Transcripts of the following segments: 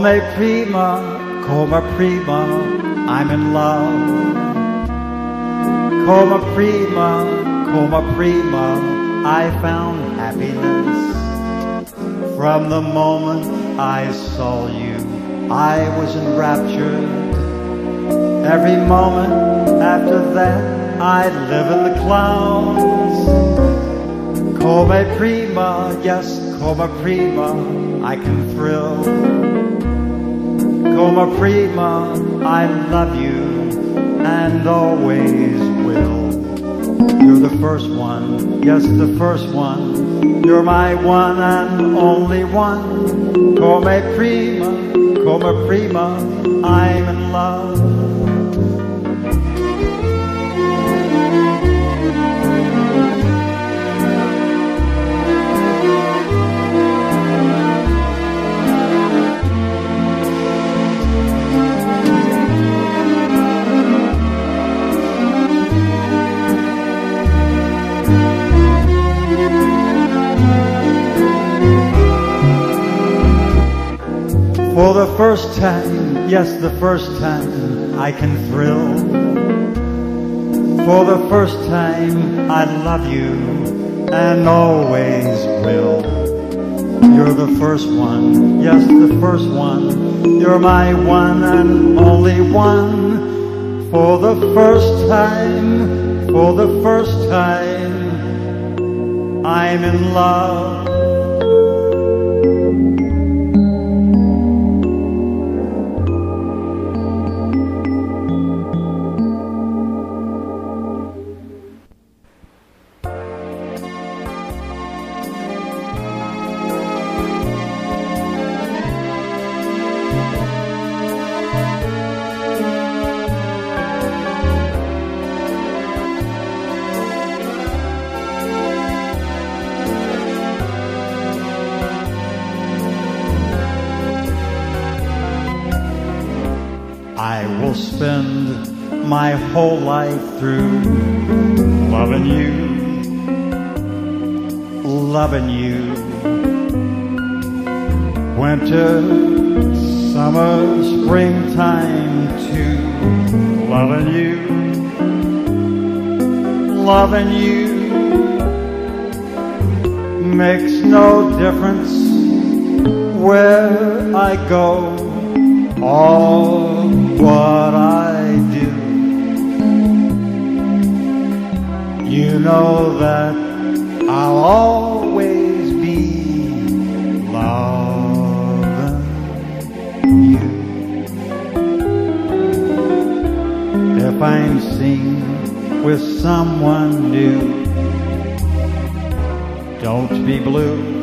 Come prima, come prima, I'm in love. Come prima, come prima, I found happiness. From the moment I saw you, I was enraptured. Every moment after that, I'd live in the clouds. Come prima, yes, come prima, I can thrill. Come prima, I love you and always will. You're the first one, yes, the first one. You're my one and only one. Come prima, come prima, I'm in love. For the first time, yes, the first time I can thrill. For the first time, I love you and always will. You're the first one, yes, the first one. You're my one and only one. For the first time, for the first time, I'm in love. I will spend my whole life through loving you, loving you. Winter, summer, springtime too, loving you, loving you. Makes no difference where I go all what I do. You know that I'll always be loving you. If I'm seen with someone new, don't be blue.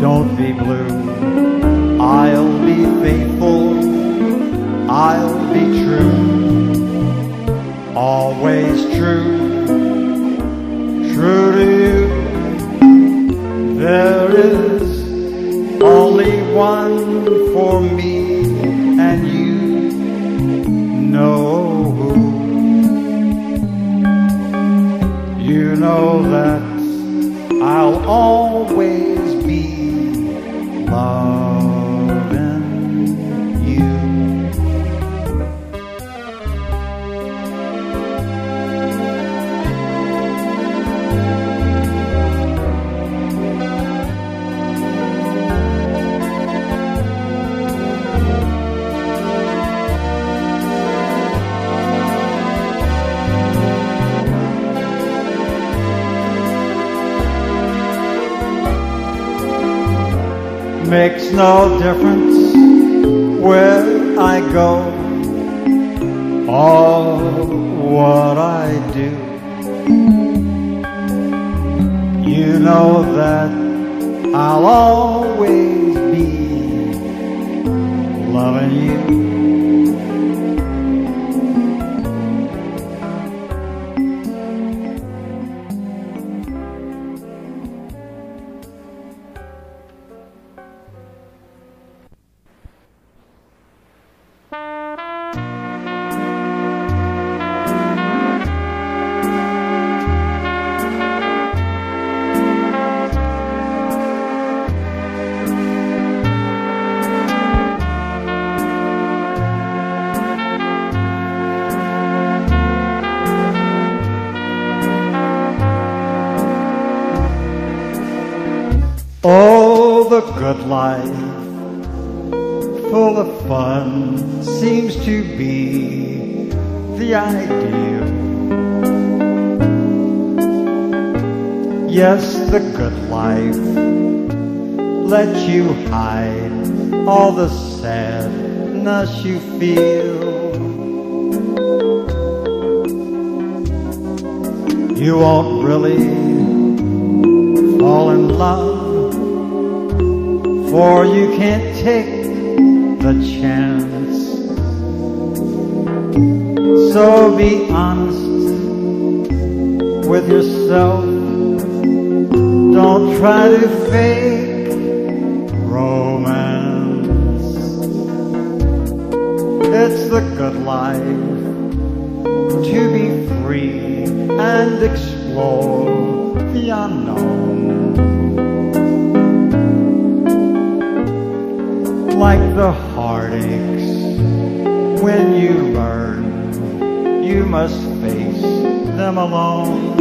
Don't be blue. I'll be faithful. I'll be true. Always true. True to you. There is only one for me Makes no difference where I go or what I do. You know that I'll always be loving you. Oh, the good life, full of fun, seems to be the ideal. Yes, the good life lets you hide all the sadness you feel. You won't really fall in love, for you can't take the chance. So be honest with yourself don't try to fake romance. It's the good life to be free and explore the unknown. Like the heartaches when you learn you must face them alone.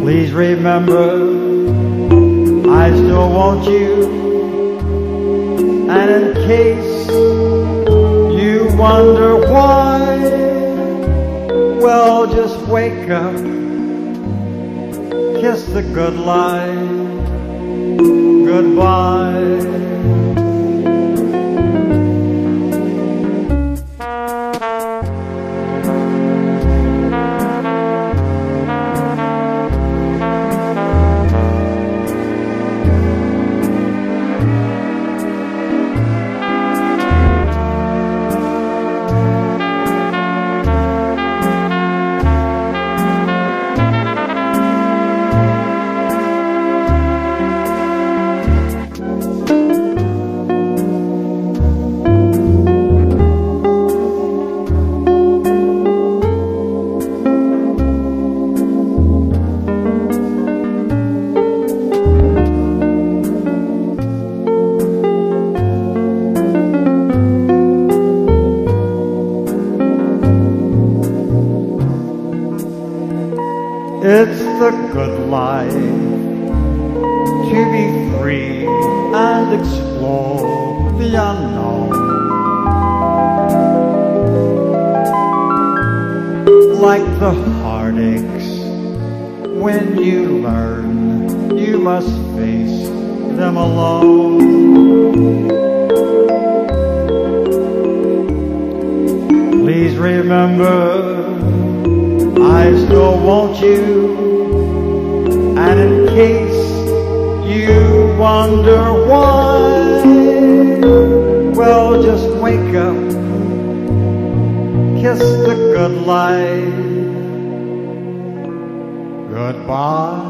Please remember, I still want you. And in case you wonder why, well, just wake up, kiss the good life, goodbye. Like the heartaches when you learn you must face them alone. Please remember I still want you. And in case you wonder why, well, just wake up, kiss the good life, goodbye.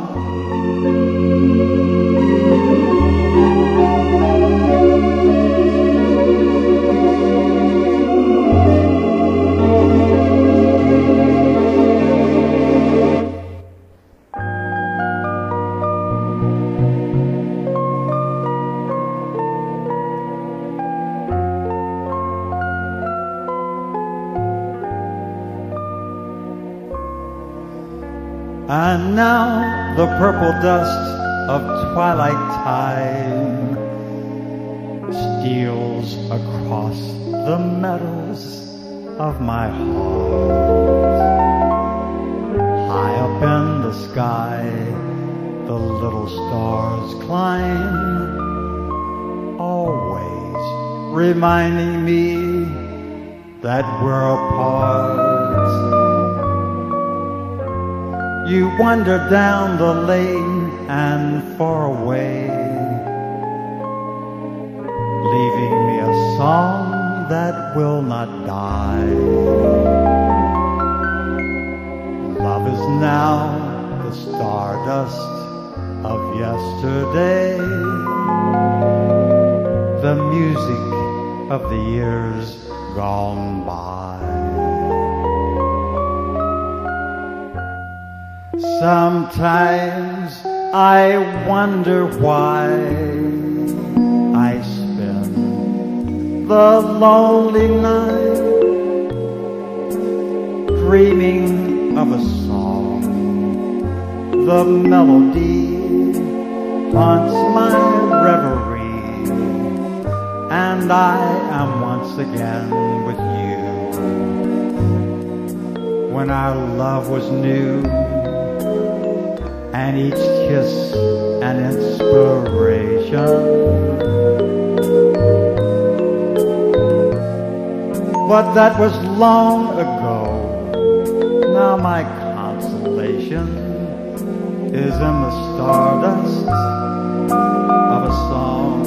Purple dust of twilight time steals across the meadows of my heart. High up in the sky, the little stars climb, always reminding me that we're apart. You wander down the lane and far away, leaving me a song that will not die. Love is now the stardust of yesterday, the music of the years gone by. Sometimes I wonder why I spend the lonely night dreaming of a song the melody haunts my reverie, and I am once again with you. When our love was new, and each kiss an inspiration. But that was long ago. Now my consolation is in the stardust of a song.